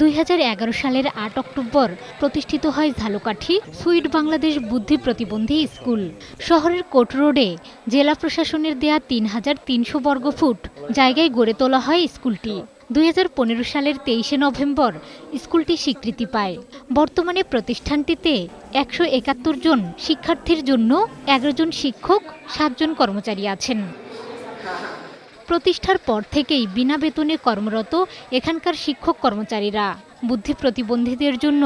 দুই হাজার এগারো সালের আট অক্টোবর প্রতিষ্ঠিত হয় ঝালকাঠি সুইট বাংলাদেশ বুদ্ধি প্রতিবন্ধী স্কুল। শহরের কোট রোডে জেলা প্রশাসনের দেয়া তিন হাজার তিনশো বর্গফুট জায়গায় গড়ে তোলা হয় স্কুলটি। দুই হাজার পনেরো সালের তেইশে নভেম্বর স্কুলটি স্বীকৃতি পায়। বর্তমানে প্রতিষ্ঠানটিতে একশো একাত্তর জন শিক্ষার্থীর জন্য এগারো জন শিক্ষক সাতজন কর্মচারী আছেন। প্রতিষ্ঠার পর থেকেই বিনা বেতনে কর্মরত এখানকার শিক্ষক কর্মচারীরা। বুদ্ধি প্রতিবন্ধীদের জন্য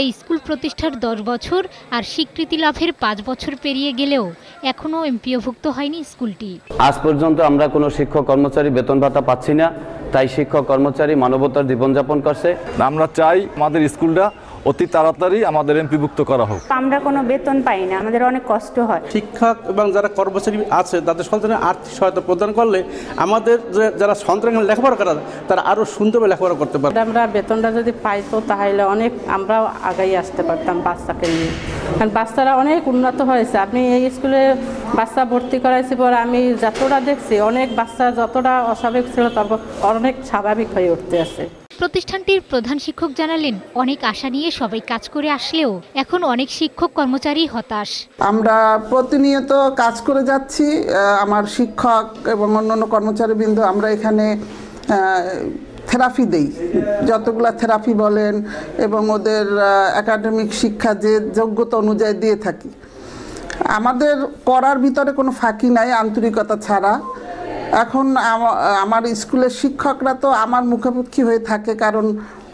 এই স্কুল প্রতিষ্ঠার দশ বছর আর স্বীকৃতি লাভের পাঁচ বছর পেরিয়ে গেলেও এখনও এমপিওভুক্ত হয়নি স্কুলটি। আজ পর্যন্ত আমরা কোনো শিক্ষক কর্মচারী বেতন ভাতা পাচ্ছি না তাই শিক্ষক কর্মচারী মানবতার জীবনযাপন করছে। আমরা চাই আমাদের স্কুলটা অতি তাড়াতাড়ি আমাদের এমপিভুক্ত করা হোক। আমরা কোনো বেতন পাই না আমাদের অনেক কষ্ট হয়। শিক্ষক এবং যারা কর্মচারী আছে তাদের সন্তানের আর্থিক সহায়তা প্রদান করলে আমাদের যে যারা সন্তান লেখাপড়া করা তারা আরও সুন্দরভাবে লেখাপড়া করতে পারবে। আমরা বেতনটা যদি পাইতো তাহলে অনেক আমরাও আগাই আসতে পারতাম বাচ্চাকে নিয়ে। কারণ বাচ্চারা অনেক উন্নত হয়েছে। আপনি এই স্কুলে বাচ্চা ভর্তি করাইছি পর আমি যতটা দেখছি অনেক বাচ্চা যতটা অস্বাভাবিক ছিল তারপর অনেক স্বাভাবিক হয়ে উঠতে আছে। প্রতিষ্ঠানটির প্রধান শিক্ষক জানালেন, অনেক আশা নিয়ে সবাই কাজ করে আসলেও এখন অনেক শিক্ষক কর্মচারী হতাশ। আমরা প্রতিনিয়ত কাজ করে যাচ্ছি আমার শিক্ষক এবং অন্যান্য কর্মচারীবৃন্দ, আমরা এখানে থেরাপি দেই। যতগুলা থেরাপি বলেন এবং ওদের একাডেমিক শিক্ষা যে যোগ্যতা অনুযায়ী দিয়ে থাকি। আমাদের করার ভিতরে কোনো ফাঁকি নাই, আন্তরিকতা ছাড়া। এখন আমার স্কুলের শিক্ষকরা তো আমার মুখোমুখি হয়ে থাকে কারণ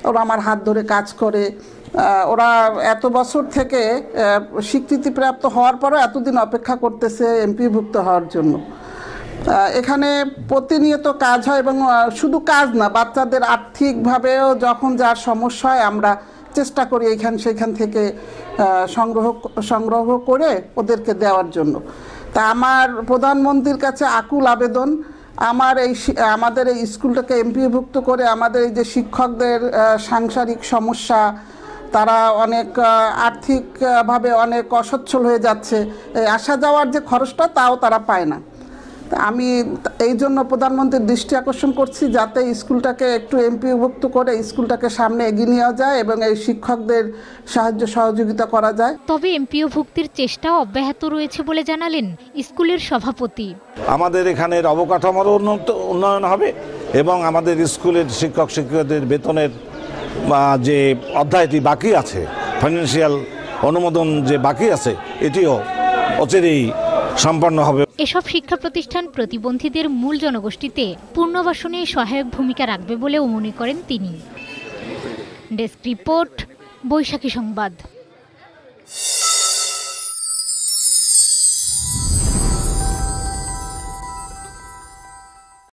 ওরা আমার হাত ধরে কাজ করে। ওরা এত বছর থেকে স্বীকৃতিপ্রাপ্ত হওয়ার পরও এতদিন অপেক্ষা করতেছে এমপিভুক্ত হওয়ার জন্য। এখানে প্রতিনিয়ত কাজ হয় এবং শুধু কাজ না, বাচ্চাদের আর্থিকভাবেও যখন যার সমস্যা হয় আমরা চেষ্টা করি এখান, সেখান থেকে সংগ্রহ সংগ্রহ করে ওদেরকে দেওয়ার জন্য। তা আমার প্রধানমন্ত্রীর কাছে আকুল আবেদন। আমার এই আমাদের এই স্কুলটাকে এমপিভুক্ত করে আমাদের এই যে শিক্ষকদের সাংসারিক সমস্যা, তারা অনেক আর্থিকভাবে অনেক অসচ্ছল হয়ে যাচ্ছে। এই আসা যাওয়ার যে খরচটা, তাও তারা পায় না। আমি এই জন্য প্রধানমন্ত্রীর দৃষ্টি আকর্ষণ করছি যাতে স্কুলটাকে একটু এমপিভুক্ত করে স্কুলটাকে সামনে এগিয়ে নেওয়া যায় এবং এই শিক্ষকদের সাহায্য সহযোগিতা করা যায়। তবে এমপিও ভুক্তির চেষ্টাও অব্যাহত রয়েছে বলে জানালেন স্কুলের সভাপতি। আমাদের এখানের অবকাঠামোর উন্নত উন্নয়ন হবে এবং আমাদের স্কুলের শিক্ষক শিক্ষকদের বেতনের যে অধ্যায়টি বাকি আছে ফাইন্যান্সিয়াল অনুমোদন যে বাকি আছে এটিও অচিরেই সম্পন্ন হবে। এসব শিক্ষা প্রতিষ্ঠান প্রতিবন্ধীদের মূল জনগোষ্ঠীতে পুনর্বাসনে সহায়ক ভূমিকা রাখবে বলেও মনে করেন তিনি। ডেস্ক রিপোর্ট, বৈশাখী সংবাদ।